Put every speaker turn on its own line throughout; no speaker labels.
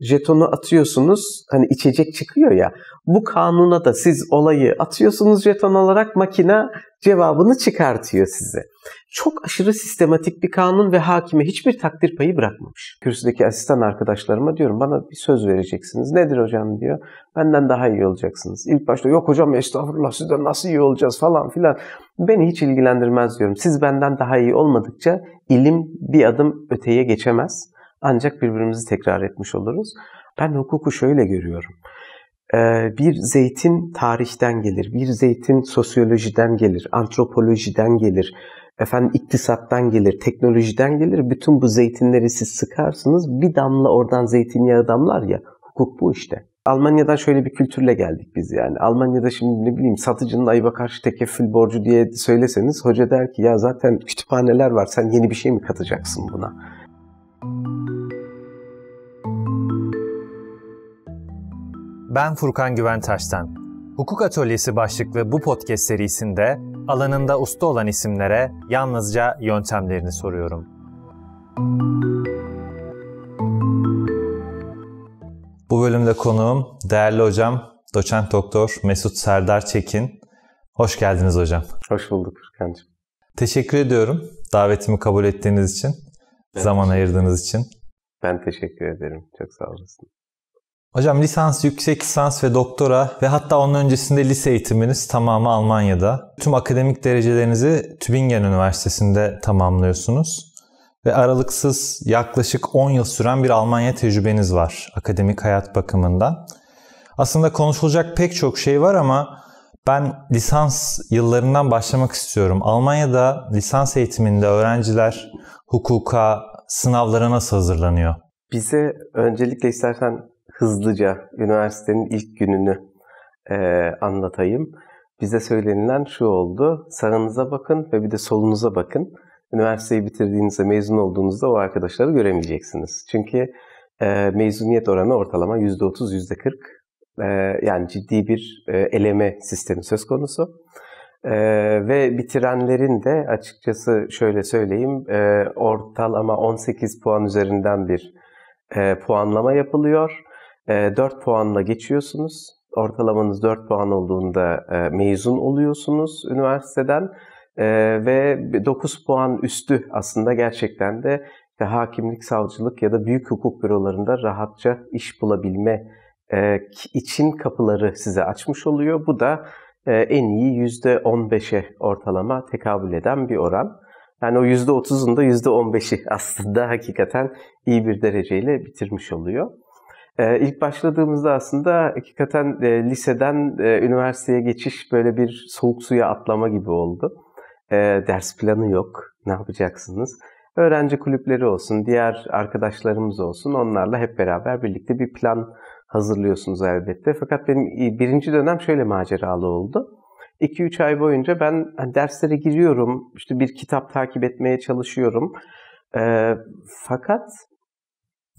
jetonu atıyorsunuz hani içecek çıkıyor ya bu kanuna da siz olayı atıyorsunuz jeton olarak makine cevabını çıkartıyor size. Çok aşırı sistematik bir kanun ve hakime hiçbir takdir payı bırakmamış. Kürsüdeki asistan arkadaşlarıma diyorum bana bir söz vereceksiniz. Nedir hocam diyor. Benden daha iyi olacaksınız. İlk başta yok hocam estağfurullah sizden nasıl iyi olacağız falan filan. Beni hiç ilgilendirmez diyorum. Siz benden daha iyi olmadıkça ilim bir adım öteye geçemez. Ancak birbirimizi tekrar etmiş oluruz. Ben hukuku şöyle görüyorum. Bir zeytin tarihten gelir, bir zeytin sosyolojiden gelir, antropolojiden gelir, efendim iktisattan gelir, teknolojiden gelir. Bütün bu zeytinleri siz sıkarsınız, bir damla oradan zeytinyağı damlar ya, hukuk bu işte. Almanya'dan şöyle bir kültürle geldik biz yani. Almanya'da şimdi ne bileyim satıcının ayıba karşı tekeffül borcu diye söyleseniz hoca der ki ya zaten kütüphaneler var sen yeni bir şey mi katacaksın buna?
Ben Furkan Güventaş'tan. Hukuk Atölyesi başlıklı bu podcast serisinde alanında usta olan isimlere yalnızca yöntemlerini soruyorum. Bu bölümde konuğum değerli hocam doçent doktor Mesut Serdar Çekin. Hoş geldiniz hocam.
Hoş bulduk Furkan'cığım.
Teşekkür ediyorum davetimi kabul ettiğiniz için, ben zaman ayırdığınız için.
Ben teşekkür ederim. Çok sağ olasın.
Hocam lisans, yüksek lisans ve doktora ve hatta onun öncesinde lise eğitiminiz tamamı Almanya'da. Tüm akademik derecelerinizi Tübingen Üniversitesi'nde tamamlıyorsunuz. Ve aralıksız yaklaşık 10 yıl süren bir Almanya tecrübeniz var akademik hayat bakımından. Aslında konuşulacak pek çok şey var ama ben lisans yıllarından başlamak istiyorum. Almanya'da lisans eğitiminde öğrenciler hukuka, sınavlara nasıl hazırlanıyor?
Bize öncelikle istersen hızlıca üniversitenin ilk gününü e, anlatayım. Bize söylenilen şu oldu. Sağınıza bakın ve bir de solunuza bakın. Üniversiteyi bitirdiğinizde, mezun olduğunuzda o arkadaşları göremeyeceksiniz. Çünkü e, mezuniyet oranı ortalama %30, %40. E, yani ciddi bir e, eleme sistemi söz konusu. E, ve bitirenlerin de açıkçası şöyle söyleyeyim, e, ortalama 18 puan üzerinden bir e, puanlama yapılıyor. 4 ee, puanla geçiyorsunuz. Ortalamanız 4 puan olduğunda mezun oluyorsunuz üniversiteden ee, ve 9 puan üstü aslında gerçekten de hakimlik, savcılık ya da büyük hukuk bürolarında rahatça iş bulabilme e, için kapıları size açmış oluyor. Bu da e, en iyi %15'e ortalama tekabül eden bir oran. Yani o %30'un da %15'i aslında hakikaten iyi bir dereceyle bitirmiş oluyor. Ee, ilk başladığımızda aslında hakikaten e, liseden e, üniversiteye geçiş böyle bir soğuk suya atlama gibi oldu. E, ders planı yok. Ne yapacaksınız? Öğrenci kulüpleri olsun, diğer arkadaşlarımız olsun onlarla hep beraber birlikte bir plan hazırlıyorsunuz elbette. Fakat benim birinci dönem şöyle maceralı oldu. 2-3 ay boyunca ben hani derslere giriyorum, işte bir kitap takip etmeye çalışıyorum. E, fakat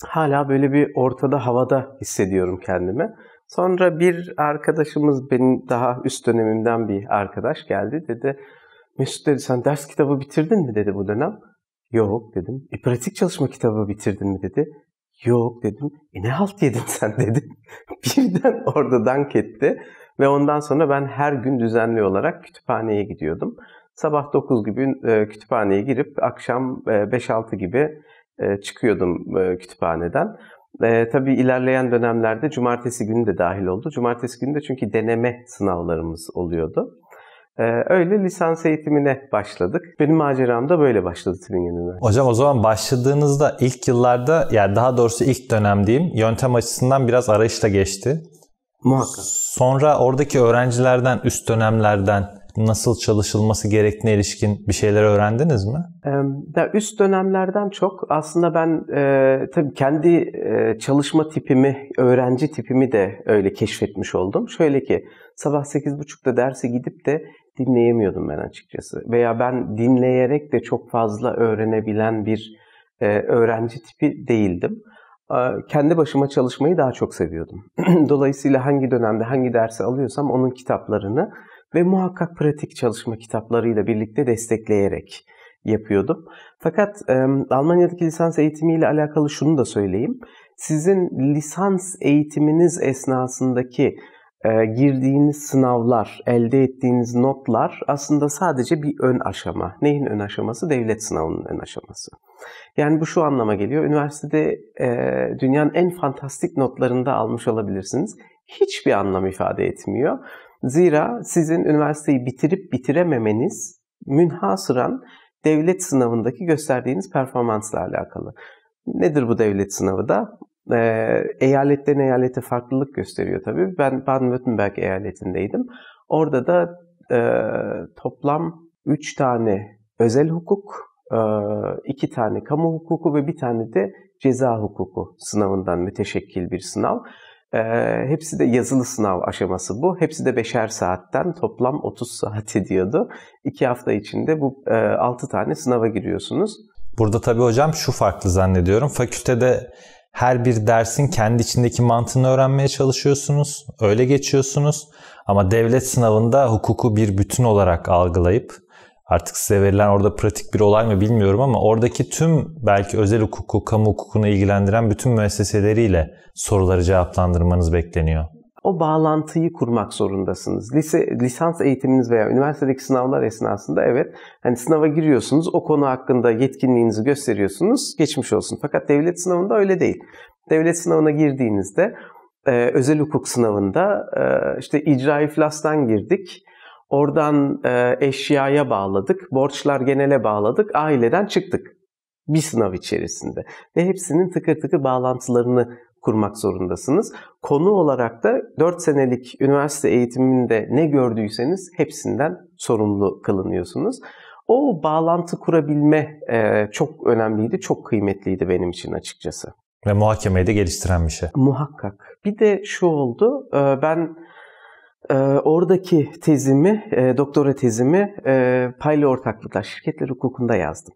hala böyle bir ortada havada hissediyorum kendimi. Sonra bir arkadaşımız benim daha üst dönemimden bir arkadaş geldi dedi. Mesut dedi sen ders kitabı bitirdin mi dedi bu dönem. Yok dedim. E pratik çalışma kitabı bitirdin mi dedi. Yok dedim. E ne halt yedin sen dedi. Birden orada dank etti. Ve ondan sonra ben her gün düzenli olarak kütüphaneye gidiyordum. Sabah 9 gibi e, kütüphaneye girip akşam 5-6 e, gibi e, çıkıyordum kütüphaneden. E, tabii ilerleyen dönemlerde cumartesi günü de dahil oldu. Cumartesi günü de çünkü deneme sınavlarımız oluyordu. E, öyle lisans eğitimine başladık. Benim maceram da böyle başladı Tübingen Üniversitesi.
Hocam o zaman başladığınızda ilk yıllarda yani daha doğrusu ilk dönem diyeyim yöntem açısından biraz arayışla geçti.
Muhakkak.
Sonra oradaki öğrencilerden, üst dönemlerden nasıl çalışılması gerektiğine ilişkin bir şeyler öğrendiniz mi?
Ee, üst dönemlerden çok aslında ben e, tabii kendi e, çalışma tipimi, öğrenci tipimi de öyle keşfetmiş oldum. Şöyle ki sabah 8.30'da derse gidip de dinleyemiyordum ben açıkçası. Veya ben dinleyerek de çok fazla öğrenebilen bir e, öğrenci tipi değildim. Kendi başıma çalışmayı daha çok seviyordum. Dolayısıyla hangi dönemde hangi dersi alıyorsam onun kitaplarını ve muhakkak pratik çalışma kitaplarıyla birlikte destekleyerek yapıyordum. Fakat e, Almanya'daki lisans eğitimiyle alakalı şunu da söyleyeyim. Sizin lisans eğitiminiz esnasındaki e, girdiğiniz sınavlar, elde ettiğiniz notlar aslında sadece bir ön aşama. Neyin ön aşaması? Devlet sınavının ön aşaması. Yani bu şu anlama geliyor. Üniversitede e, dünyanın en fantastik notlarında almış olabilirsiniz. Hiçbir anlam ifade etmiyor. Zira sizin üniversiteyi bitirip bitirememeniz münhasıran devlet sınavındaki gösterdiğiniz performansla alakalı. Nedir bu devlet sınavı da? Ee, eyaletten eyalete farklılık gösteriyor tabii. Ben Baden-Württemberg eyaletindeydim. Orada da e, toplam 3 tane özel hukuk, 2 e, tane kamu hukuku ve bir tane de ceza hukuku sınavından müteşekkil bir sınav. E, hepsi de yazılı sınav aşaması bu. Hepsi de beşer saatten toplam 30 saat ediyordu. 2 hafta içinde bu e, 6 tane sınava giriyorsunuz.
Burada tabii hocam şu farklı zannediyorum. Fakültede her bir dersin kendi içindeki mantığını öğrenmeye çalışıyorsunuz. Öyle geçiyorsunuz. Ama devlet sınavında hukuku bir bütün olarak algılayıp artık size verilen orada pratik bir olay mı bilmiyorum ama oradaki tüm belki özel hukuku, kamu hukukunu ilgilendiren bütün müesseseleriyle soruları cevaplandırmanız bekleniyor
o bağlantıyı kurmak zorundasınız. Lise, lisans eğitiminiz veya üniversitedeki sınavlar esnasında evet hani sınava giriyorsunuz, o konu hakkında yetkinliğinizi gösteriyorsunuz, geçmiş olsun. Fakat devlet sınavında öyle değil. Devlet sınavına girdiğinizde e, özel hukuk sınavında e, işte icra iflastan girdik. Oradan e, eşyaya bağladık, borçlar genele bağladık, aileden çıktık bir sınav içerisinde. Ve hepsinin tıkır tıkır bağlantılarını kurmak zorundasınız. Konu olarak da 4 senelik üniversite eğitiminde ne gördüyseniz hepsinden sorumlu kılınıyorsunuz. O bağlantı kurabilme e, çok önemliydi, çok kıymetliydi benim için açıkçası.
Ve muhakemeyi de geliştiren bir şey.
Muhakkak. Bir de şu oldu, e, ben e, oradaki tezimi, doktora tezimi paylı ortaklıklar, şirketler hukukunda yazdım.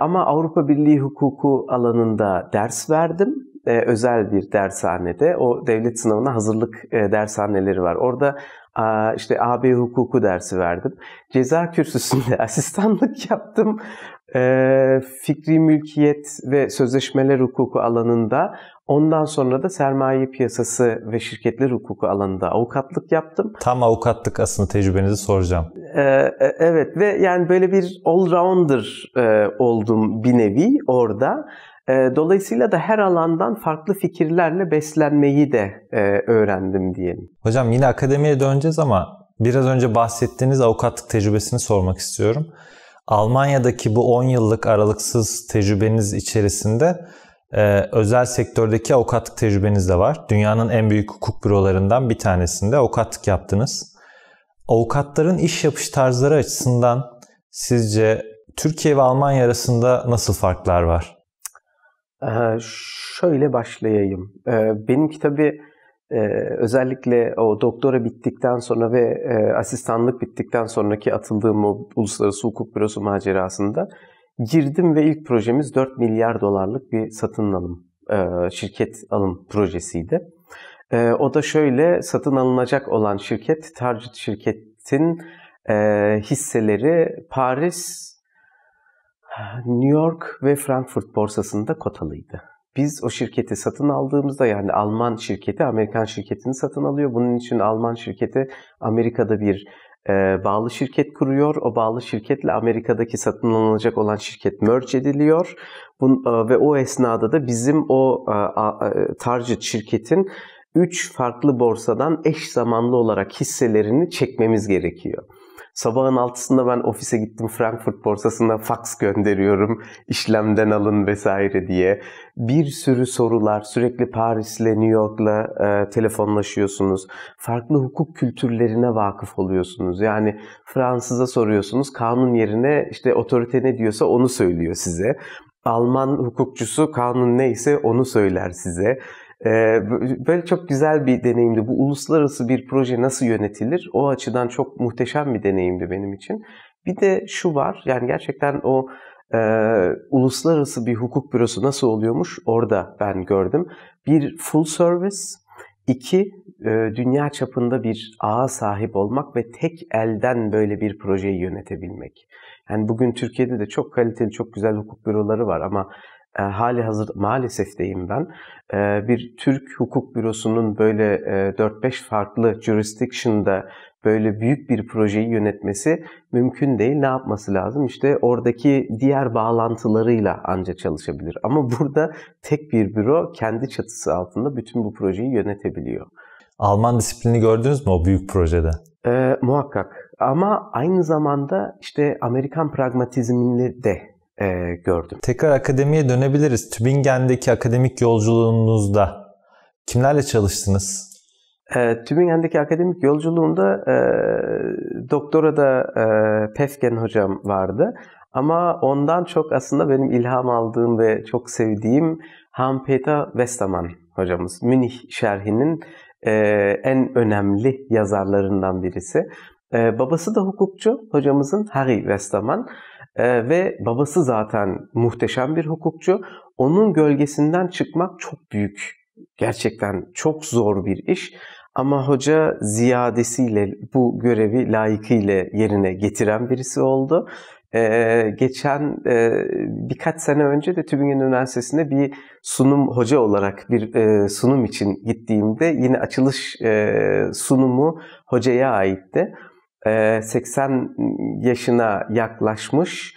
Ama Avrupa Birliği hukuku alanında ders verdim e, özel bir dershanede. O devlet sınavına hazırlık e, dershaneleri var. Orada a, işte AB hukuku dersi verdim. Ceza kürsüsünde asistanlık yaptım. E, fikri mülkiyet ve sözleşmeler hukuku alanında Ondan sonra da sermaye piyasası ve şirketler hukuku alanında avukatlık yaptım.
Tam avukatlık aslında tecrübenizi soracağım.
Ee, evet ve yani böyle bir all-rounder e, oldum bir nevi orada. Ee, dolayısıyla da her alandan farklı fikirlerle beslenmeyi de e, öğrendim diyelim.
Hocam yine akademiye döneceğiz ama biraz önce bahsettiğiniz avukatlık tecrübesini sormak istiyorum. Almanya'daki bu 10 yıllık aralıksız tecrübeniz içerisinde e, özel sektördeki avukatlık tecrübeniz de var. Dünyanın en büyük hukuk bürolarından bir tanesinde avukatlık yaptınız. Avukatların iş yapış tarzları açısından sizce Türkiye ve Almanya arasında nasıl farklar var?
Ee, şöyle başlayayım. Ee, benimki tabii e, özellikle o doktora bittikten sonra ve e, asistanlık bittikten sonraki atıldığım o uluslararası hukuk bürosu macerasında girdim ve ilk projemiz 4 milyar dolarlık bir satın alım, e, şirket alım projesiydi. E, o da şöyle satın alınacak olan şirket, Target şirketin e, hisseleri Paris, New York ve Frankfurt borsasında kotalıydı. Biz o şirketi satın aldığımızda yani Alman şirketi Amerikan şirketini satın alıyor. Bunun için Alman şirketi Amerika'da bir e, bağlı şirket kuruyor. O bağlı şirketle Amerika'daki satın alınacak olan şirket merge ediliyor. Bun, e, ve o esnada da bizim o e, e, target şirketin 3 farklı borsadan eş zamanlı olarak hisselerini çekmemiz gerekiyor. Sabahın altısında ben ofise gittim Frankfurt borsasına fax gönderiyorum işlemden alın vesaire diye. Bir sürü sorular sürekli Paris'le New York'la e, telefonlaşıyorsunuz. Farklı hukuk kültürlerine vakıf oluyorsunuz. Yani Fransız'a soruyorsunuz kanun yerine işte otorite ne diyorsa onu söylüyor size. Alman hukukçusu kanun neyse onu söyler size. Ee, böyle çok güzel bir deneyimdi. Bu uluslararası bir proje nasıl yönetilir? O açıdan çok muhteşem bir deneyimdi benim için. Bir de şu var, yani gerçekten o e, uluslararası bir hukuk bürosu nasıl oluyormuş orada ben gördüm. Bir full service, iki e, dünya çapında bir ağa sahip olmak ve tek elden böyle bir projeyi yönetebilmek. Yani bugün Türkiye'de de çok kaliteli, çok güzel hukuk büroları var ama e, hali hazır maalesef deyim ben e, bir Türk hukuk bürosunun böyle e, 4-5 farklı jurisdiction'da böyle büyük bir projeyi yönetmesi mümkün değil. Ne yapması lazım? İşte oradaki diğer bağlantılarıyla anca çalışabilir. Ama burada tek bir büro kendi çatısı altında bütün bu projeyi yönetebiliyor.
Alman disiplini gördünüz mü o büyük projede?
Ee, muhakkak. Ama aynı zamanda işte Amerikan pragmatizmini de e, gördüm.
Tekrar akademiye dönebiliriz. Tübingen'deki akademik yolculuğunuzda kimlerle çalıştınız?
E, Tübingen'deki akademik yolculuğunda e, doktora da e, Pefken hocam vardı. Ama ondan çok aslında benim ilham aldığım ve çok sevdiğim Hans-Peter Westermann hocamız. Münih şerhinin e, en önemli yazarlarından birisi. E, babası da hukukçu hocamızın Harry Westermann. E, ve babası zaten muhteşem bir hukukçu. Onun gölgesinden çıkmak çok büyük. Gerçekten çok zor bir iş. Ama hoca ziyadesiyle bu görevi layıkıyla yerine getiren birisi oldu. Ee, geçen e, birkaç sene önce de Tübingen Üniversitesi'nde bir sunum hoca olarak bir e, sunum için gittiğimde yine açılış e, sunumu hocaya aitti. 80 yaşına yaklaşmış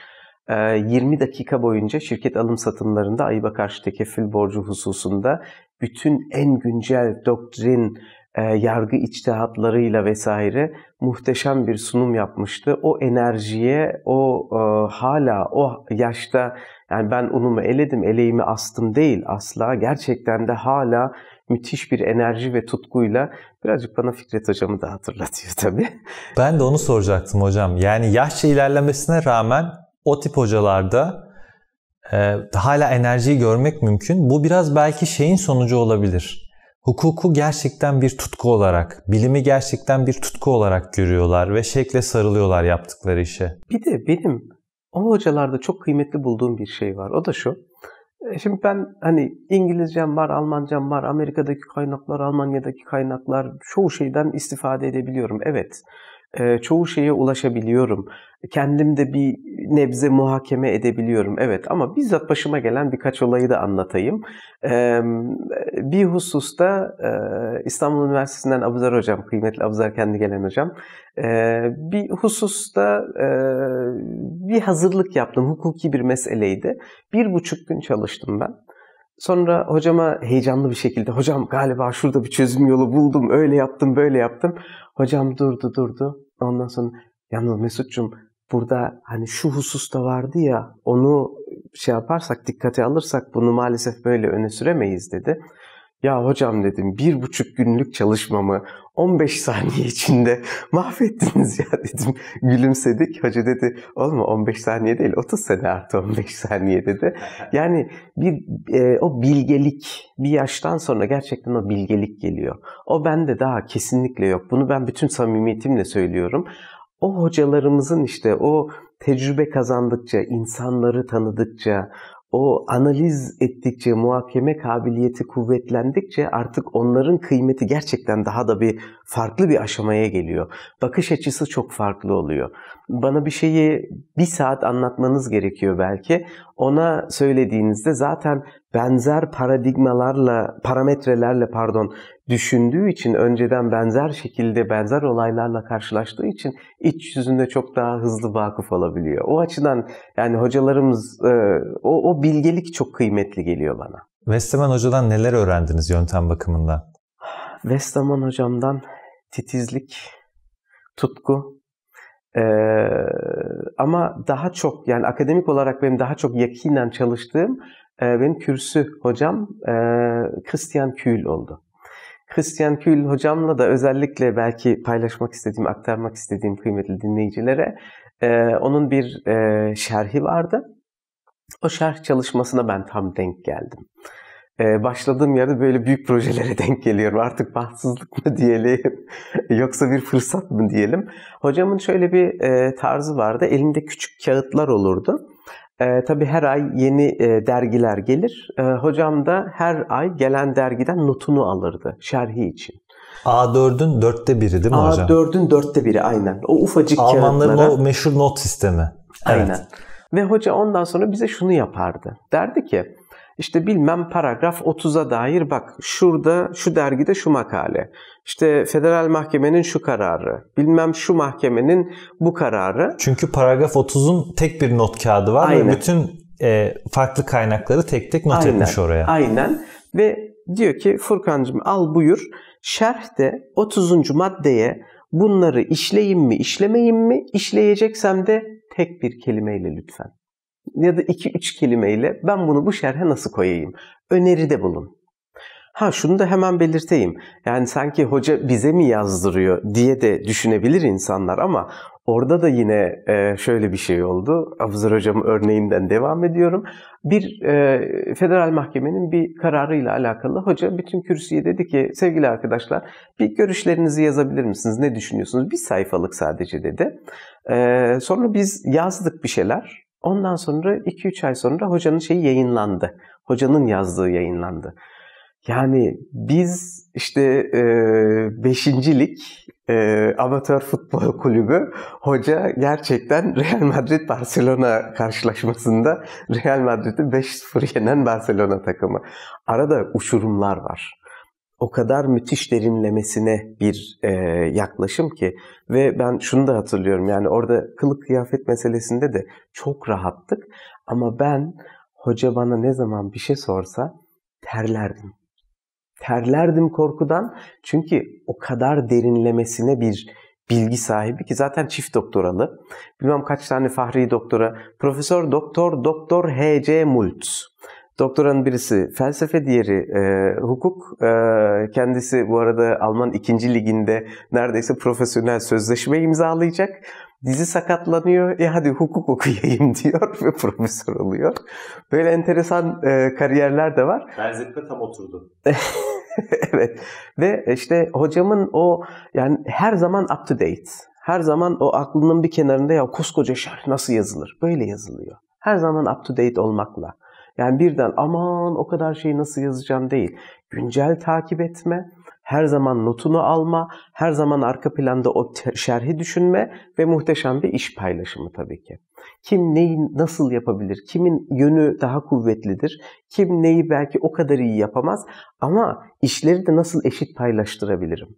20 dakika boyunca şirket alım satımlarında ayıba karşı tekeffül borcu hususunda bütün en güncel doktrin, yargı içtihatlarıyla vesaire muhteşem bir sunum yapmıştı. O enerjiye, o hala o yaşta yani ben unumu eledim, eleğimi astım değil asla. Gerçekten de hala müthiş bir enerji ve tutkuyla birazcık bana Fikret hocamı da hatırlatıyor tabii.
Ben de onu soracaktım hocam. Yani yaşça ilerlemesine rağmen o tip hocalarda e, hala enerjiyi görmek mümkün. Bu biraz belki şeyin sonucu olabilir. Hukuku gerçekten bir tutku olarak, bilimi gerçekten bir tutku olarak görüyorlar ve şekle sarılıyorlar yaptıkları işe.
Bir de benim o hocalarda çok kıymetli bulduğum bir şey var. O da şu. E, şimdi ben hani İngilizcem var, Almancam var, Amerika'daki kaynaklar, Almanya'daki kaynaklar çoğu şeyden istifade edebiliyorum. Evet, e, çoğu şeye ulaşabiliyorum. Kendim de bir nebze muhakeme edebiliyorum. Evet ama bizzat başıma gelen birkaç olayı da anlatayım. Bir hususta İstanbul Üniversitesi'nden Abuzer Hocam, kıymetli Abuzer kendi gelen hocam. Bir hususta bir hazırlık yaptım. Hukuki bir meseleydi. Bir buçuk gün çalıştım ben. Sonra hocama heyecanlı bir şekilde hocam galiba şurada bir çözüm yolu buldum. Öyle yaptım, böyle yaptım. Hocam durdu durdu. Ondan sonra yalnız Mesut'cum burada hani şu hususta vardı ya onu şey yaparsak dikkate alırsak bunu maalesef böyle öne süremeyiz dedi. Ya hocam dedim bir buçuk günlük çalışmamı 15 saniye içinde mahvettiniz ya dedim. Gülümsedik. Hoca dedi oğlum 15 saniye değil 30 sene artı 15 saniye dedi. Yani bir e, o bilgelik bir yaştan sonra gerçekten o bilgelik geliyor. O bende daha kesinlikle yok. Bunu ben bütün samimiyetimle söylüyorum. O hocalarımızın işte o tecrübe kazandıkça, insanları tanıdıkça, o analiz ettikçe, muhakeme kabiliyeti kuvvetlendikçe artık onların kıymeti gerçekten daha da bir farklı bir aşamaya geliyor. Bakış açısı çok farklı oluyor. Bana bir şeyi bir saat anlatmanız gerekiyor belki. Ona söylediğinizde zaten benzer paradigmalarla, parametrelerle pardon düşündüğü için önceden benzer şekilde benzer olaylarla karşılaştığı için iç yüzünde çok daha hızlı vakıf olabiliyor. O açıdan yani hocalarımız e, o, o bilgelik çok kıymetli geliyor bana.
Westerman hocadan neler öğrendiniz yöntem bakımından?
Westerman hocamdan titizlik, tutku, ee, ama daha çok yani akademik olarak benim daha çok yakinen çalıştığım e, benim kürsü hocam e, Christian Kühl oldu. Christian Kühl hocamla da özellikle belki paylaşmak istediğim, aktarmak istediğim kıymetli dinleyicilere e, onun bir e, şerhi vardı. O şerh çalışmasına ben tam denk geldim. Ee, başladığım yerde böyle büyük projelere denk geliyorum. Artık bahtsızlık mı diyelim yoksa bir fırsat mı diyelim. Hocamın şöyle bir e, tarzı vardı. Elinde küçük kağıtlar olurdu. E, tabii her ay yeni e, dergiler gelir. E, hocam da her ay gelen dergiden notunu alırdı şerhi için.
A4'ün dörtte biri değil mi A4'ün hocam?
A4'ün dörtte biri aynen. O ufacık
Almanların
kağıtlara.
o meşhur not sistemi.
Aynen. Evet. Ve hoca ondan sonra bize şunu yapardı. Derdi ki İşte bilmem paragraf 30'a dair bak şurada şu dergide şu makale. İşte federal mahkemenin şu kararı. Bilmem şu mahkemenin bu kararı.
Çünkü paragraf 30'un tek bir not kağıdı var Aynen. ve bütün e, farklı kaynakları tek tek not Aynen. etmiş oraya.
Aynen. Ve diyor ki Furkancığım al buyur. Şerhte 30. maddeye bunları işleyeyim mi, işlemeyeyim mi? İşleyeceksem de tek bir kelimeyle lütfen. Ya da iki üç kelimeyle ben bunu bu şerhe nasıl koyayım? Öneride bulun. Ha şunu da hemen belirteyim. Yani sanki hoca bize mi yazdırıyor diye de düşünebilir insanlar ama orada da yine e, şöyle bir şey oldu. Abuzar Hocam örneğinden devam ediyorum. Bir e, federal mahkemenin bir kararıyla alakalı hoca bütün kürsüye dedi ki sevgili arkadaşlar bir görüşlerinizi yazabilir misiniz? Ne düşünüyorsunuz? Bir sayfalık sadece dedi. E, sonra biz yazdık bir şeyler. Ondan sonra 2-3 ay sonra hocanın şeyi yayınlandı. Hocanın yazdığı yayınlandı. Yani biz işte e, beşincilik e, amatör futbol kulübü hoca gerçekten Real Madrid Barcelona karşılaşmasında Real Madrid'i 5-0 yenen Barcelona takımı. Arada uçurumlar var. O kadar müthiş derinlemesine bir e, yaklaşım ki ve ben şunu da hatırlıyorum yani orada kılık kıyafet meselesinde de çok rahattık ama ben hoca bana ne zaman bir şey sorsa terlerdim terlerdim korkudan. Çünkü o kadar derinlemesine bir bilgi sahibi ki zaten çift doktoralı. Bilmem kaç tane fahri doktora. Profesör Doktor Doktor H.C. Multz. Doktoranın birisi felsefe, diğeri e, hukuk. E, kendisi bu arada Alman 2. liginde neredeyse profesyonel sözleşme imzalayacak. Dizi sakatlanıyor. E hadi hukuk okuyayım diyor ve profesör oluyor. Böyle enteresan e, kariyerler de var.
Benzetme tam oturdu.
evet. Ve işte hocamın o yani her zaman up to date. Her zaman o aklının bir kenarında ya koskoca şerh nasıl yazılır? Böyle yazılıyor. Her zaman up to date olmakla. Yani birden aman o kadar şeyi nasıl yazacağım değil. Güncel takip etme, her zaman notunu alma, her zaman arka planda o şerhi düşünme ve muhteşem bir iş paylaşımı tabii ki. Kim neyi nasıl yapabilir? Kimin yönü daha kuvvetlidir? Kim neyi belki o kadar iyi yapamaz? Ama işleri de nasıl eşit paylaştırabilirim?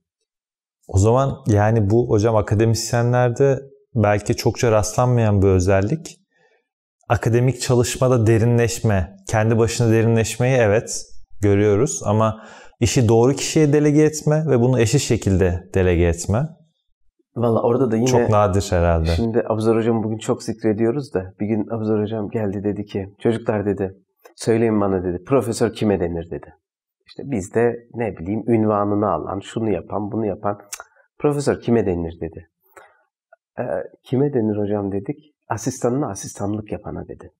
O zaman yani bu hocam akademisyenlerde belki çokça rastlanmayan bir özellik. Akademik çalışmada derinleşme, kendi başına derinleşmeyi evet görüyoruz ama işi doğru kişiye delege etme ve bunu eşit şekilde delege etme.
Valla orada da yine...
Çok nadir herhalde.
Şimdi Abuzar Hocam bugün çok zikrediyoruz da bir gün Abuzar Hocam geldi dedi ki çocuklar dedi söyleyin bana dedi profesör kime denir dedi. İşte biz de ne bileyim ünvanını alan, şunu yapan, bunu yapan profesör kime denir dedi. E, kime denir hocam dedik. Asistanına asistanlık yapana dedi.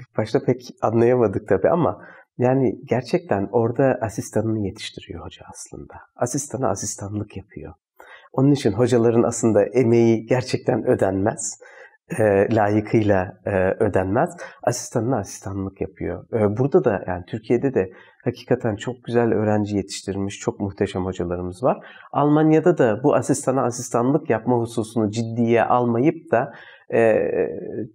İlk başta pek anlayamadık tabii ama yani gerçekten orada asistanını yetiştiriyor hoca aslında. Asistana asistanlık yapıyor. Onun için hocaların aslında emeği gerçekten ödenmez. E, layıkıyla e, ödenmez. Asistanına asistanlık yapıyor. E, burada da yani Türkiye'de de hakikaten çok güzel öğrenci yetiştirmiş, çok muhteşem hocalarımız var. Almanya'da da bu asistana asistanlık yapma hususunu ciddiye almayıp da e,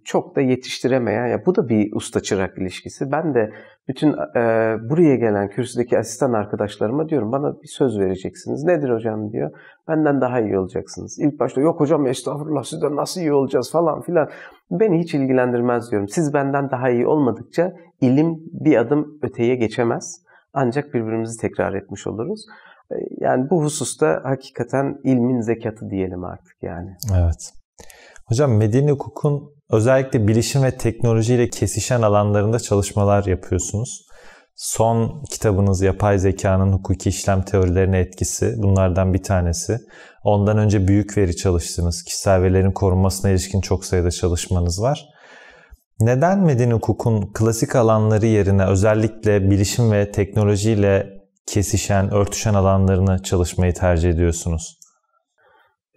çok da yetiştiremeyen, ya bu da bir usta çırak ilişkisi. Ben de bütün e, buraya gelen kürsüdeki asistan arkadaşlarıma diyorum bana bir söz vereceksiniz. Nedir hocam diyor. Benden daha iyi olacaksınız. İlk başta yok hocam estağfurullah sizden nasıl iyi olacağız falan filan. Beni hiç ilgilendirmez diyorum. Siz benden daha iyi olmadıkça ilim bir adım öteye geçemez. Ancak birbirimizi tekrar etmiş oluruz. Yani bu hususta hakikaten ilmin zekatı diyelim artık yani.
Evet. Hocam medeni hukukun özellikle bilişim ve teknolojiyle kesişen alanlarında çalışmalar yapıyorsunuz. Son kitabınız Yapay Zekanın Hukuki işlem Teorilerine Etkisi bunlardan bir tanesi. Ondan önce büyük veri çalıştınız. Kişisel verilerin korunmasına ilişkin çok sayıda çalışmanız var. Neden medeni hukukun klasik alanları yerine özellikle bilişim ve teknolojiyle kesişen, örtüşen alanlarını çalışmayı tercih ediyorsunuz?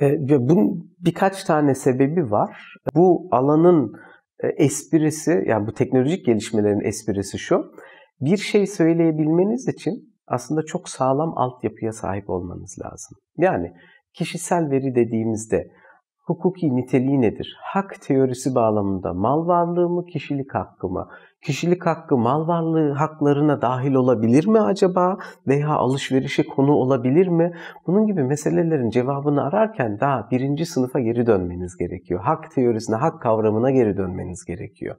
E, bunun birkaç tane sebebi var. Bu alanın e, esprisi, yani bu teknolojik gelişmelerin esprisi şu. Bir şey söyleyebilmeniz için aslında çok sağlam altyapıya sahip olmanız lazım. Yani kişisel veri dediğimizde hukuki niteliği nedir? Hak teorisi bağlamında mal varlığı mı, kişilik hakkı mı? Kişilik hakkı mal varlığı haklarına dahil olabilir mi acaba? Veya alışverişe konu olabilir mi? Bunun gibi meselelerin cevabını ararken daha birinci sınıfa geri dönmeniz gerekiyor. Hak teorisine, hak kavramına geri dönmeniz gerekiyor.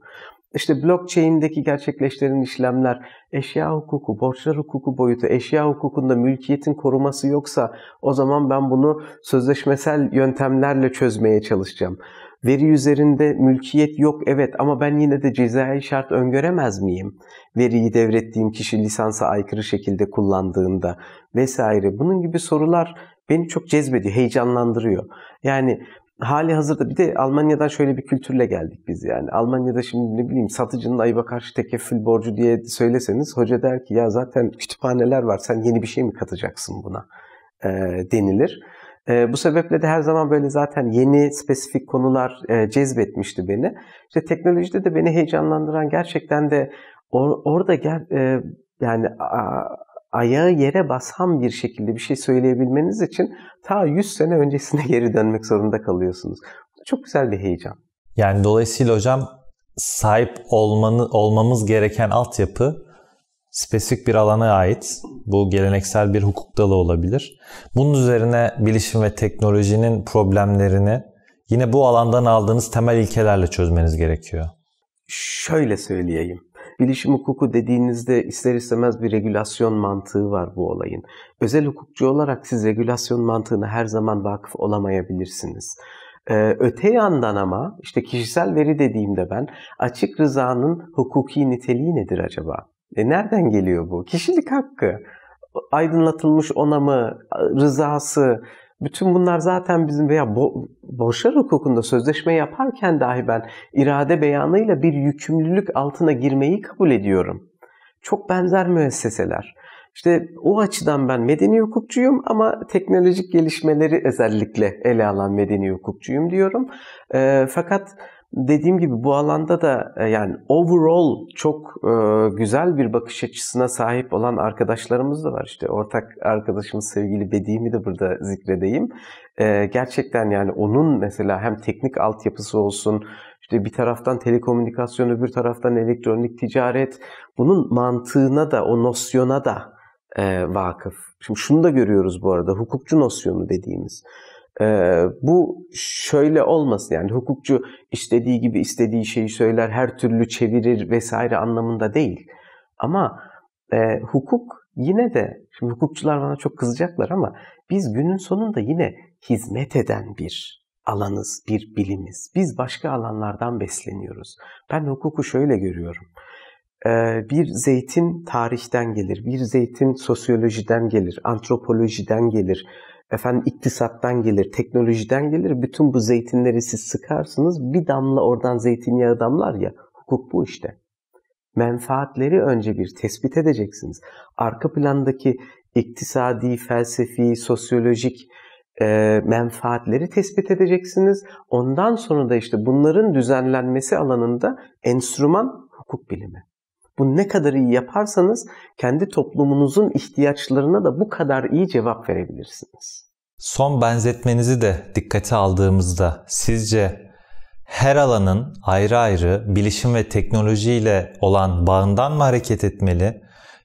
İşte blockchain'deki gerçekleştirilen işlemler, eşya hukuku, borçlar hukuku boyutu, eşya hukukunda mülkiyetin koruması yoksa o zaman ben bunu sözleşmesel yöntemlerle çözmeye çalışacağım. Veri üzerinde mülkiyet yok evet ama ben yine de cezai şart öngöremez miyim? Veriyi devrettiğim kişi lisansa aykırı şekilde kullandığında vesaire. Bunun gibi sorular beni çok cezbediyor, heyecanlandırıyor. Yani hali hazırda bir de Almanya'dan şöyle bir kültürle geldik biz yani. Almanya'da şimdi ne bileyim satıcının ayıba karşı tekeffül borcu diye söyleseniz hoca der ki ya zaten kütüphaneler var sen yeni bir şey mi katacaksın buna e, denilir. E, bu sebeple de her zaman böyle zaten yeni spesifik konular e, cezbetmişti beni. İşte teknolojide de beni heyecanlandıran gerçekten de or, orada gel, e, yani a, ayağı yere basan bir şekilde bir şey söyleyebilmeniz için ta 100 sene öncesine geri dönmek zorunda kalıyorsunuz. Çok güzel bir heyecan.
Yani dolayısıyla hocam sahip olmanı, olmamız gereken altyapı spesifik bir alana ait. Bu geleneksel bir hukuk dalı olabilir. Bunun üzerine bilişim ve teknolojinin problemlerini yine bu alandan aldığınız temel ilkelerle çözmeniz gerekiyor.
Şöyle söyleyeyim. Bilişim hukuku dediğinizde ister istemez bir regülasyon mantığı var bu olayın. Özel hukukçu olarak siz regülasyon mantığına her zaman vakıf olamayabilirsiniz. Ee, öte yandan ama işte kişisel veri dediğimde ben açık rızanın hukuki niteliği nedir acaba? E nereden geliyor bu? Kişilik hakkı, aydınlatılmış onamı, rızası, bütün bunlar zaten bizim veya bo borçlar hukukunda sözleşme yaparken dahi ben irade beyanıyla bir yükümlülük altına girmeyi kabul ediyorum. Çok benzer müesseseler. İşte o açıdan ben medeni hukukçuyum ama teknolojik gelişmeleri özellikle ele alan medeni hukukçuyum diyorum. E, fakat dediğim gibi bu alanda da e, yani overall çok e, güzel bir bakış açısına sahip olan arkadaşlarımız da var. İşte ortak arkadaşımız sevgili Bedi'mi de burada zikredeyim. E, gerçekten yani onun mesela hem teknik altyapısı olsun, işte bir taraftan telekomünikasyon, öbür taraftan elektronik ticaret, bunun mantığına da, o nosyona da e, vakıf. Şimdi şunu da görüyoruz bu arada, hukukçu nosyonu dediğimiz. Ee, bu şöyle olmasın yani hukukçu istediği gibi istediği şeyi söyler, her türlü çevirir vesaire anlamında değil. Ama e, hukuk yine de, şimdi hukukçular bana çok kızacaklar ama biz günün sonunda yine hizmet eden bir alanız, bir bilimiz. Biz başka alanlardan besleniyoruz. Ben hukuku şöyle görüyorum. Ee, bir zeytin tarihten gelir, bir zeytin sosyolojiden gelir, antropolojiden gelir, efendim iktisattan gelir, teknolojiden gelir. Bütün bu zeytinleri siz sıkarsınız. Bir damla oradan zeytinyağı damlar ya. Hukuk bu işte. Menfaatleri önce bir tespit edeceksiniz. Arka plandaki iktisadi, felsefi, sosyolojik e, menfaatleri tespit edeceksiniz. Ondan sonra da işte bunların düzenlenmesi alanında enstrüman hukuk bilimi. Bu ne kadar iyi yaparsanız kendi toplumunuzun ihtiyaçlarına da bu kadar iyi cevap verebilirsiniz.
Son benzetmenizi de dikkate aldığımızda sizce her alanın ayrı ayrı bilişim ve teknolojiyle olan bağından mı hareket etmeli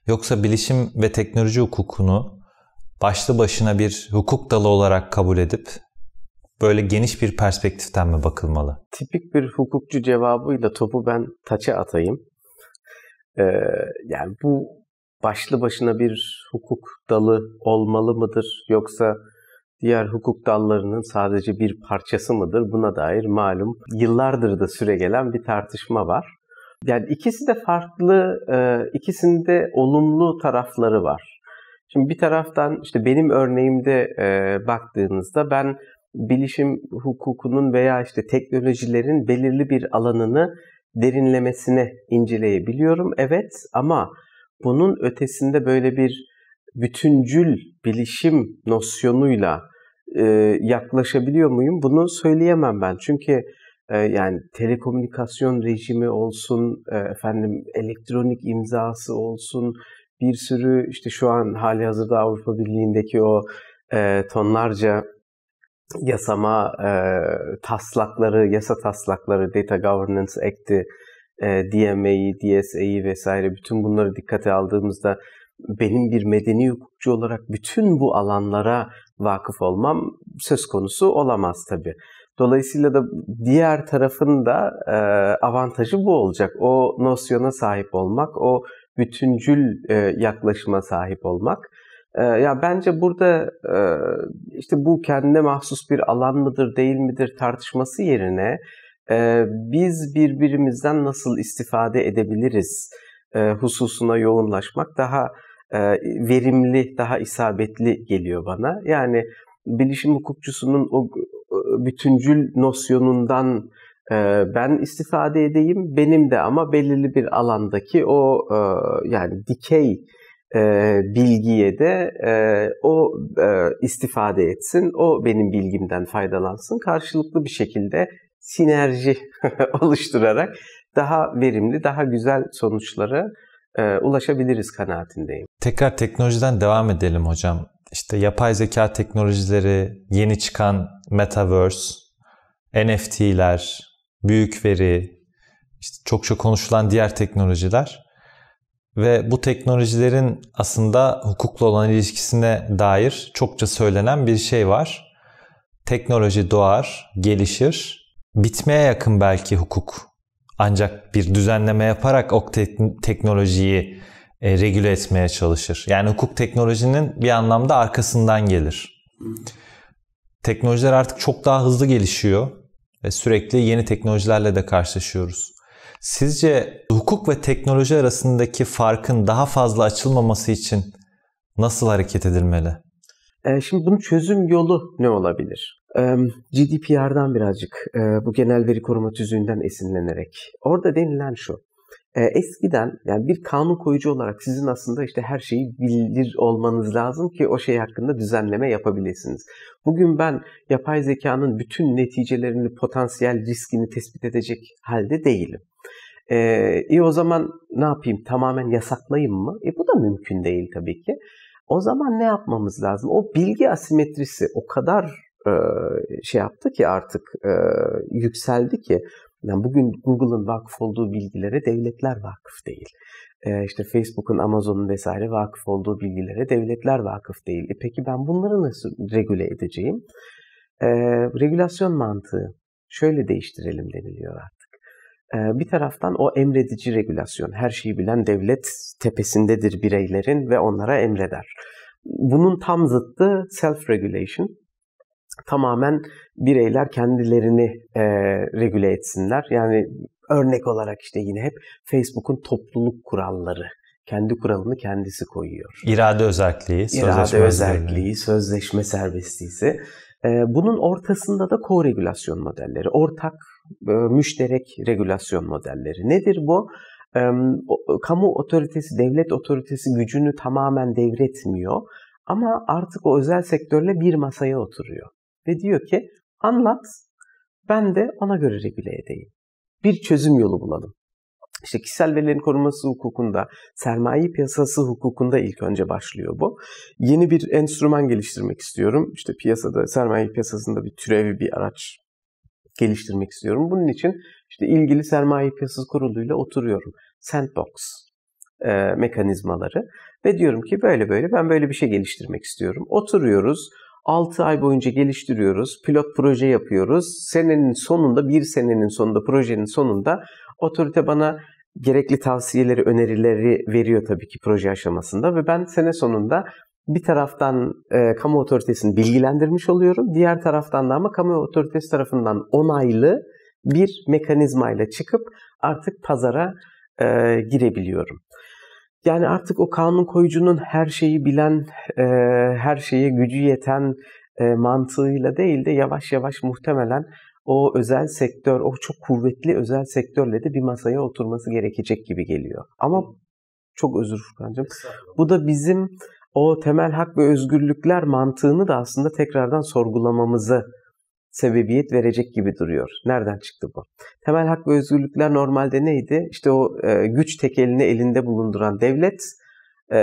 yoksa bilişim ve teknoloji hukukunu başlı başına bir hukuk dalı olarak kabul edip böyle geniş bir perspektiften mi bakılmalı?
Tipik bir hukukçu cevabıyla topu ben taça atayım. Ee, yani bu başlı başına bir hukuk dalı olmalı mıdır yoksa diğer hukuk dallarının sadece bir parçası mıdır? Buna dair malum yıllardır da süre gelen bir tartışma var. Yani ikisi de farklı, ikisinde olumlu tarafları var. Şimdi bir taraftan işte benim örneğimde baktığınızda ben bilişim hukukunun veya işte teknolojilerin belirli bir alanını derinlemesine inceleyebiliyorum. Evet ama bunun ötesinde böyle bir bütüncül bilişim nosyonuyla e, yaklaşabiliyor muyum? Bunu söyleyemem ben. Çünkü e, yani telekomünikasyon rejimi olsun, e, efendim elektronik imzası olsun, bir sürü işte şu an hali hazırda Avrupa Birliği'ndeki o e, tonlarca yasama e, taslakları, yasa taslakları, Data Governance Act'i, e, DMA'yi, DSA'yı vesaire bütün bunları dikkate aldığımızda benim bir medeni hukukçu olarak bütün bu alanlara vakıf olmam söz konusu olamaz tabii. Dolayısıyla da diğer tarafın da e, avantajı bu olacak. O nosyona sahip olmak, o bütüncül e, yaklaşıma sahip olmak. E, ya bence burada e, işte bu kendine mahsus bir alan mıdır, değil midir tartışması yerine e, biz birbirimizden nasıl istifade edebiliriz e, hususuna yoğunlaşmak daha verimli, daha isabetli geliyor bana. Yani bilişim hukukçusunun o bütüncül nosyonundan ben istifade edeyim, benim de ama belirli bir alandaki o yani dikey e, bilgiye de e, o e, istifade etsin, o benim bilgimden faydalansın. Karşılıklı bir şekilde sinerji oluşturarak daha verimli, daha güzel sonuçlara e, ulaşabiliriz kanaatindeyim.
Tekrar teknolojiden devam edelim hocam. İşte yapay zeka teknolojileri, yeni çıkan metaverse, NFT'ler, büyük veri, işte çokça konuşulan diğer teknolojiler ve bu teknolojilerin aslında hukukla olan ilişkisine dair çokça söylenen bir şey var. Teknoloji doğar, gelişir, bitmeye yakın belki hukuk. Ancak bir düzenleme yaparak o teknolojiyi e, regüle etmeye çalışır. Yani hukuk teknolojinin bir anlamda arkasından gelir. Teknolojiler artık çok daha hızlı gelişiyor ve sürekli yeni teknolojilerle de karşılaşıyoruz. Sizce hukuk ve teknoloji arasındaki farkın daha fazla açılmaması için nasıl hareket edilmeli?
E, şimdi bunun çözüm yolu ne olabilir? E, GDPR'dan birazcık e, bu genel veri koruma tüzüğünden esinlenerek. Orada denilen şu. Eskiden yani bir kanun koyucu olarak sizin aslında işte her şeyi bilir olmanız lazım ki o şey hakkında düzenleme yapabilirsiniz. Bugün ben yapay zekanın bütün neticelerini, potansiyel riskini tespit edecek halde değilim. Ee, iyi o zaman ne yapayım? Tamamen yasaklayayım mı? E bu da mümkün değil tabii ki. O zaman ne yapmamız lazım? O bilgi asimetrisi o kadar e, şey yaptı ki artık e, yükseldi ki yani bugün Google'ın vakıf olduğu bilgilere devletler vakıf değil. Ee, işte Facebook'un, Amazon'un vesaire vakıf olduğu bilgilere devletler vakıf değil. E peki ben bunları nasıl regüle edeceğim? Ee, regülasyon mantığı şöyle değiştirelim deniliyor artık. Ee, bir taraftan o emredici regülasyon. Her şeyi bilen devlet tepesindedir bireylerin ve onlara emreder. Bunun tam zıttı self-regulation tamamen bireyler kendilerini e, regüle etsinler. Yani örnek olarak işte yine hep Facebook'un topluluk kuralları. Kendi kuralını kendisi koyuyor.
İrade özelliği,
sözleşme İrade özelliği, sözleşme serbestliği. Bunun ortasında da ko-regülasyon modelleri, ortak e, müşterek regülasyon modelleri. Nedir bu? E, kamu otoritesi, devlet otoritesi gücünü tamamen devretmiyor. Ama artık o özel sektörle bir masaya oturuyor ve diyor ki anlat ben de ona göre regüle edeyim. Bir çözüm yolu bulalım. İşte kişisel verilerin korunması hukukunda, sermaye piyasası hukukunda ilk önce başlıyor bu. Yeni bir enstrüman geliştirmek istiyorum. İşte piyasada, sermaye piyasasında bir türevi bir araç geliştirmek istiyorum. Bunun için işte ilgili sermaye piyasası kuruluyla oturuyorum. Sandbox e, mekanizmaları ve diyorum ki böyle böyle ben böyle bir şey geliştirmek istiyorum. Oturuyoruz 6 ay boyunca geliştiriyoruz, pilot proje yapıyoruz. Senenin sonunda, bir senenin sonunda, projenin sonunda otorite bana gerekli tavsiyeleri, önerileri veriyor tabii ki proje aşamasında ve ben sene sonunda bir taraftan e, kamu otoritesini bilgilendirmiş oluyorum. Diğer taraftan da ama kamu otoritesi tarafından onaylı bir mekanizmayla çıkıp artık pazara e, girebiliyorum. Yani artık o kanun koyucunun her şeyi bilen, e, her şeye gücü yeten e, mantığıyla değil de yavaş yavaş muhtemelen o özel sektör, o çok kuvvetli özel sektörle de bir masaya oturması gerekecek gibi geliyor. Ama çok özür Furkan'cığım. Bu da bizim o temel hak ve özgürlükler mantığını da aslında tekrardan sorgulamamızı sebebiyet verecek gibi duruyor. Nereden çıktı bu? Temel hak ve özgürlükler normalde neydi? İşte o e, güç tekelini elinde bulunduran devlet e,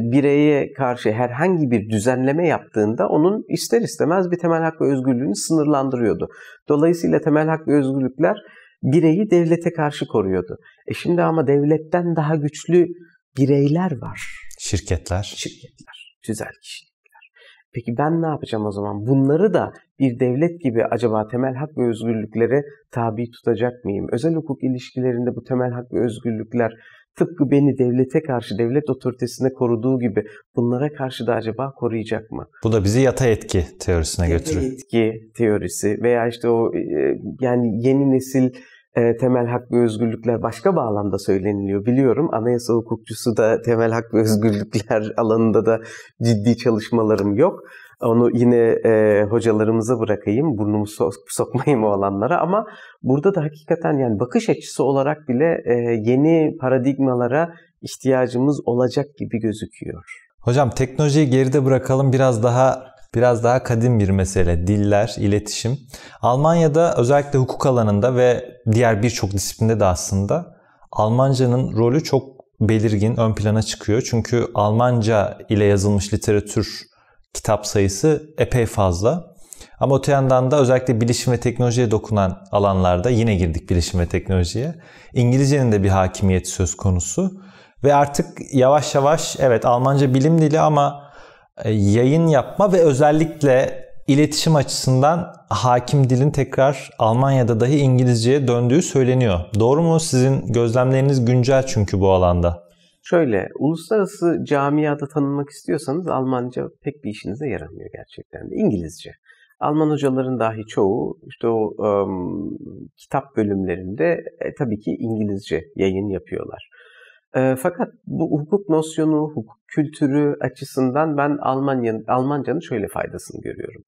bireye karşı herhangi bir düzenleme yaptığında onun ister istemez bir temel hak ve özgürlüğünü sınırlandırıyordu. Dolayısıyla temel hak ve özgürlükler bireyi devlete karşı koruyordu. E şimdi ama devletten daha güçlü bireyler var.
Şirketler.
Şirketler, güzel kişilikler. Peki ben ne yapacağım o zaman? Bunları da bir devlet gibi acaba temel hak ve özgürlüklere tabi tutacak mıyım? Özel hukuk ilişkilerinde bu temel hak ve özgürlükler tıpkı beni devlete karşı, devlet otoritesine koruduğu gibi bunlara karşı da acaba koruyacak mı?
Bu da bizi yatay etki teorisine götürüyor.
Yatay etki teorisi veya işte o e, yani yeni nesil e, temel hak ve özgürlükler başka bağlamda söyleniliyor biliyorum. Anayasa hukukçusu da temel hak ve özgürlükler alanında da ciddi çalışmalarım yok. Onu yine e, hocalarımıza bırakayım, burnumu so- sokmayayım o alanlara ama burada da hakikaten yani bakış açısı olarak bile e, yeni paradigmalara ihtiyacımız olacak gibi gözüküyor.
Hocam teknolojiyi geride bırakalım biraz daha biraz daha kadim bir mesele. Diller, iletişim. Almanya'da özellikle hukuk alanında ve diğer birçok disiplinde de aslında Almancanın rolü çok belirgin ön plana çıkıyor. Çünkü Almanca ile yazılmış literatür kitap sayısı epey fazla. Ama öte yandan da özellikle bilişim ve teknolojiye dokunan alanlarda yine girdik bilişim ve teknolojiye. İngilizcenin de bir hakimiyeti söz konusu. Ve artık yavaş yavaş evet Almanca bilim dili ama e, yayın yapma ve özellikle iletişim açısından hakim dilin tekrar Almanya'da dahi İngilizceye döndüğü söyleniyor. Doğru mu? Sizin gözlemleriniz güncel çünkü bu alanda.
Şöyle, uluslararası camiada tanınmak istiyorsanız Almanca pek bir işinize yaramıyor gerçekten de. İngilizce. Alman hocaların dahi çoğu işte o um, kitap bölümlerinde e, tabii ki İngilizce yayın yapıyorlar. E, fakat bu hukuk nosyonu, hukuk kültürü açısından ben Almanya'nın Almancanın şöyle faydasını görüyorum.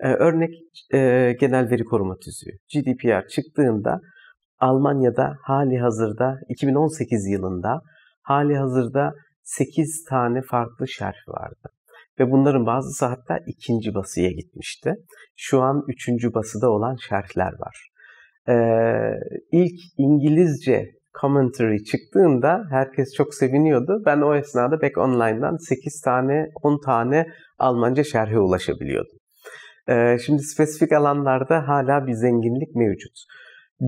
E, örnek e, genel veri koruma tüzüğü GDPR çıktığında Almanya'da hali hazırda 2018 yılında hali hazırda 8 tane farklı şerh vardı. Ve bunların bazısı hatta ikinci basıya gitmişti. Şu an üçüncü basıda olan şerhler var. Ee, ilk İngilizce commentary çıktığında herkes çok seviniyordu. Ben o esnada Back Online'dan 8 tane, 10 tane Almanca şerhe ulaşabiliyordum. Ee, şimdi spesifik alanlarda hala bir zenginlik mevcut.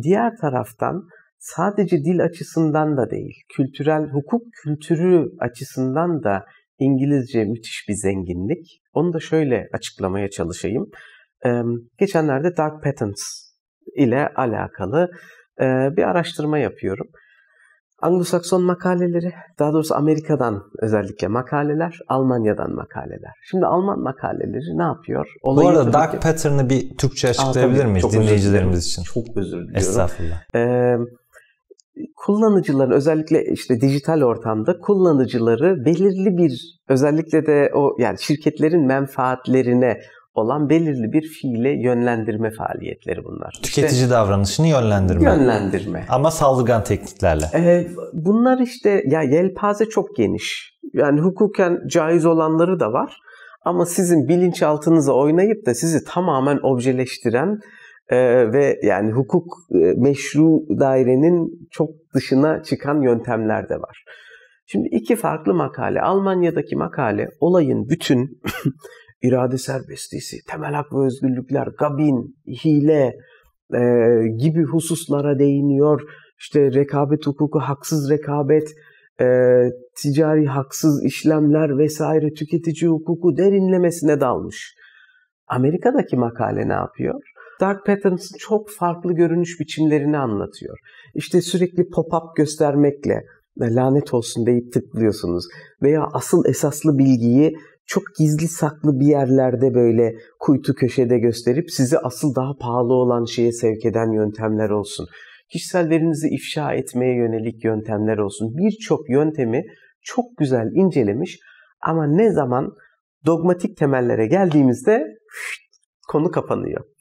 Diğer taraftan sadece dil açısından da değil, kültürel hukuk kültürü açısından da İngilizce müthiş bir zenginlik. Onu da şöyle açıklamaya çalışayım. Ee, geçenlerde Dark Patterns ile alakalı e, bir araştırma yapıyorum. Anglo-Sakson makaleleri, daha doğrusu Amerika'dan özellikle makaleler, Almanya'dan makaleler. Şimdi Alman makaleleri ne yapıyor?
Olayı Bu arada Dark ki... Pattern'ı bir Türkçe açıklayabilir Aa, miyiz çok dinleyicilerimiz için?
Çok özür diliyorum.
Estağfurullah.
Ee, kullanıcıların özellikle işte dijital ortamda kullanıcıları belirli bir özellikle de o yani şirketlerin menfaatlerine olan belirli bir fiile yönlendirme faaliyetleri bunlar.
Tüketici işte, davranışını yönlendirme.
Yönlendirme.
Ama saldırgan tekniklerle.
Ee, bunlar işte ya yelpaze çok geniş. Yani hukuken caiz olanları da var. Ama sizin bilinçaltınıza oynayıp da sizi tamamen objeleştiren ee, ve yani hukuk e, meşru dairenin çok dışına çıkan yöntemler de var. Şimdi iki farklı makale. Almanya'daki makale olayın bütün irade serbestisi, temel hak ve özgürlükler, gabin, hile e, gibi hususlara değiniyor. İşte rekabet hukuku, haksız rekabet, e, ticari haksız işlemler vesaire tüketici hukuku derinlemesine dalmış. Amerika'daki makale ne yapıyor? Dark Patterns'ın çok farklı görünüş biçimlerini anlatıyor. İşte sürekli pop-up göstermekle lanet olsun deyip tıklıyorsunuz. Veya asıl esaslı bilgiyi çok gizli saklı bir yerlerde böyle kuytu köşede gösterip sizi asıl daha pahalı olan şeye sevk eden yöntemler olsun. Kişisel verinizi ifşa etmeye yönelik yöntemler olsun. Birçok yöntemi çok güzel incelemiş ama ne zaman dogmatik temellere geldiğimizde konu kapanıyor.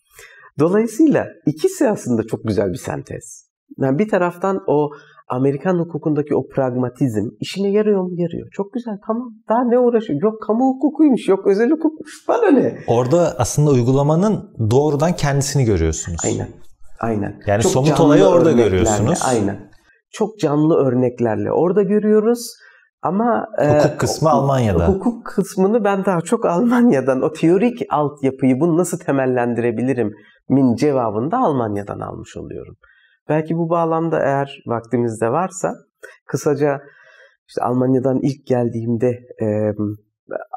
Dolayısıyla ikisi aslında çok güzel bir sentez. Yani bir taraftan o Amerikan hukukundaki o pragmatizm işine yarıyor mu? Yarıyor. Çok güzel tamam. Daha ne uğraşıyor? Yok kamu hukukuymuş, yok özel hukukmuş. Bana ne?
Orada aslında uygulamanın doğrudan kendisini görüyorsunuz.
Aynen. Aynen.
Yani Çok somut olayı orada görüyorsunuz.
Aynen. Çok canlı örneklerle orada görüyoruz. Ama
hukuk e, kısmı e, Almanya'da.
Hukuk kısmını ben daha çok Almanya'dan o teorik altyapıyı bunu nasıl temellendirebilirim min cevabını da Almanya'dan almış oluyorum. Belki bu bağlamda eğer vaktimizde varsa kısaca işte Almanya'dan ilk geldiğimde e,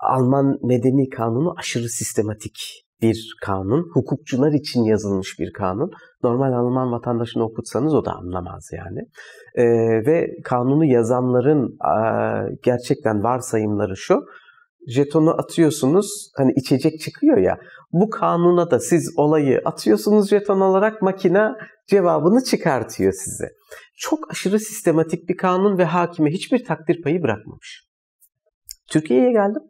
Alman Medeni Kanunu aşırı sistematik bir kanun. Hukukçular için yazılmış bir kanun. Normal Alman vatandaşını okutsanız o da anlamaz yani. E, ve kanunu yazanların e, gerçekten varsayımları şu. Jetonu atıyorsunuz hani içecek çıkıyor ya. Bu kanuna da siz olayı atıyorsunuz jeton olarak makine cevabını çıkartıyor size. Çok aşırı sistematik bir kanun ve hakime hiçbir takdir payı bırakmamış. Türkiye'ye geldim.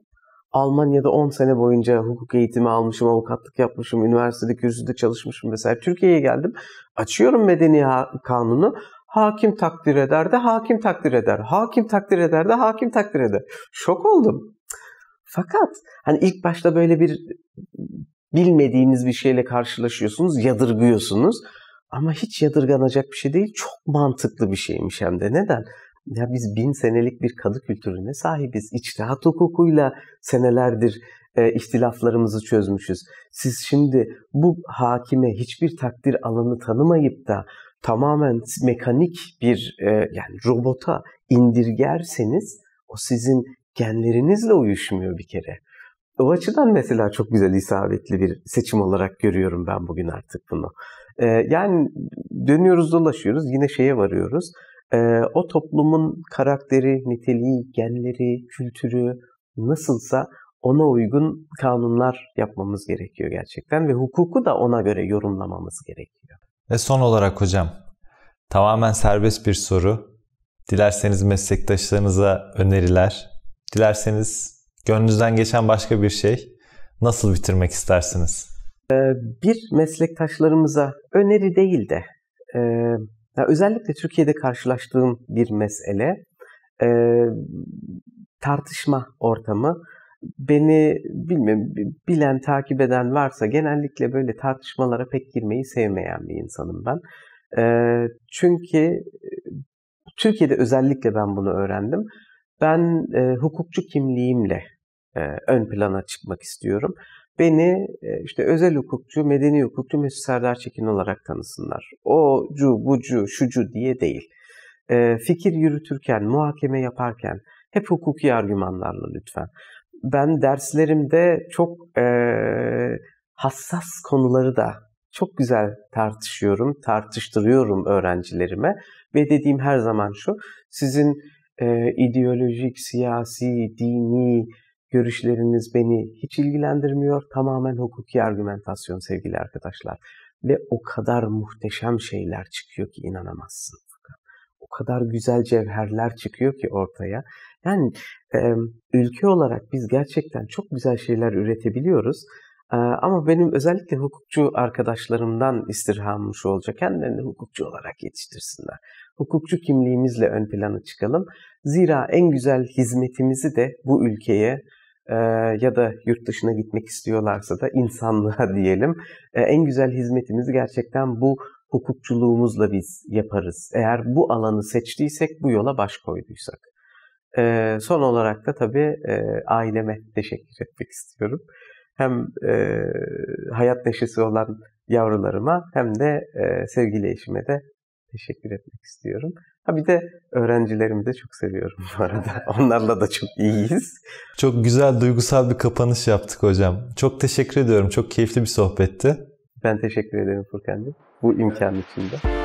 Almanya'da 10 sene boyunca hukuk eğitimi almışım, avukatlık yapmışım, üniversitede kürsüde çalışmışım vesaire. Türkiye'ye geldim. Açıyorum medeni kanunu. Hakim takdir eder de hakim takdir eder. Hakim takdir eder de hakim takdir eder. Şok oldum. Fakat hani ilk başta böyle bir bilmediğiniz bir şeyle karşılaşıyorsunuz, yadırgıyorsunuz. Ama hiç yadırganacak bir şey değil. Çok mantıklı bir şeymiş hem de. Neden? Ya biz bin senelik bir kadı kültürüne sahibiz. İçtihat hukukuyla senelerdir e, ihtilaflarımızı çözmüşüz. Siz şimdi bu hakime hiçbir takdir alanı tanımayıp da tamamen mekanik bir e, yani robota indirgerseniz o sizin genlerinizle uyuşmuyor bir kere. O açıdan mesela çok güzel isabetli bir seçim olarak görüyorum ben bugün artık bunu. Ee, yani dönüyoruz dolaşıyoruz yine şeye varıyoruz. Ee, o toplumun karakteri, niteliği, genleri, kültürü nasılsa ona uygun kanunlar yapmamız gerekiyor gerçekten ve hukuku da ona göre yorumlamamız gerekiyor.
Ve son olarak hocam, tamamen serbest bir soru. Dilerseniz meslektaşlarınıza öneriler, dilerseniz gönlünüzden geçen başka bir şey nasıl bitirmek istersiniz?
Ee, bir meslektaşlarımıza öneri değil de e, özellikle Türkiye'de karşılaştığım bir mesele e, tartışma ortamı. Beni bilmiyorum bilen, takip eden varsa genellikle böyle tartışmalara pek girmeyi sevmeyen bir insanım ben. E, çünkü Türkiye'de özellikle ben bunu öğrendim. Ben hukukçu kimliğimle ön plana çıkmak istiyorum. Beni e, işte özel hukukçu, medeni hukukçu Mesut Serdar Çekin olarak tanısınlar. O cu, bucu, şucu diye değil. E, fikir yürütürken, muhakeme yaparken hep hukuki argümanlarla lütfen. Ben derslerimde çok e, hassas konuları da çok güzel tartışıyorum, tartıştırıyorum öğrencilerime ve dediğim her zaman şu, sizin e, ideolojik, siyasi, dini görüşleriniz beni hiç ilgilendirmiyor. Tamamen hukuki argümentasyon sevgili arkadaşlar. Ve o kadar muhteşem şeyler çıkıyor ki inanamazsın. O kadar güzel cevherler çıkıyor ki ortaya. Yani e, ülke olarak biz gerçekten çok güzel şeyler üretebiliyoruz. E, ama benim özellikle hukukçu arkadaşlarımdan istirhamım şu olacak. Kendilerini hukukçu olarak yetiştirsinler hukukçu kimliğimizle ön plana çıkalım. Zira en güzel hizmetimizi de bu ülkeye ya da yurt dışına gitmek istiyorlarsa da insanlığa diyelim. En güzel hizmetimizi gerçekten bu hukukçuluğumuzla biz yaparız. Eğer bu alanı seçtiysek, bu yola baş koyduysak. Son olarak da tabii aileme teşekkür etmek istiyorum. Hem hayat neşesi olan yavrularıma hem de sevgili eşime de teşekkür etmek istiyorum. Ha bir de öğrencilerimi de çok seviyorum bu arada. Onlarla da çok iyiyiz.
Çok güzel duygusal bir kapanış yaptık hocam. Çok teşekkür ediyorum. Çok keyifli bir sohbetti.
Ben teşekkür ederim Furkan'cığım. Bu imkan içinde.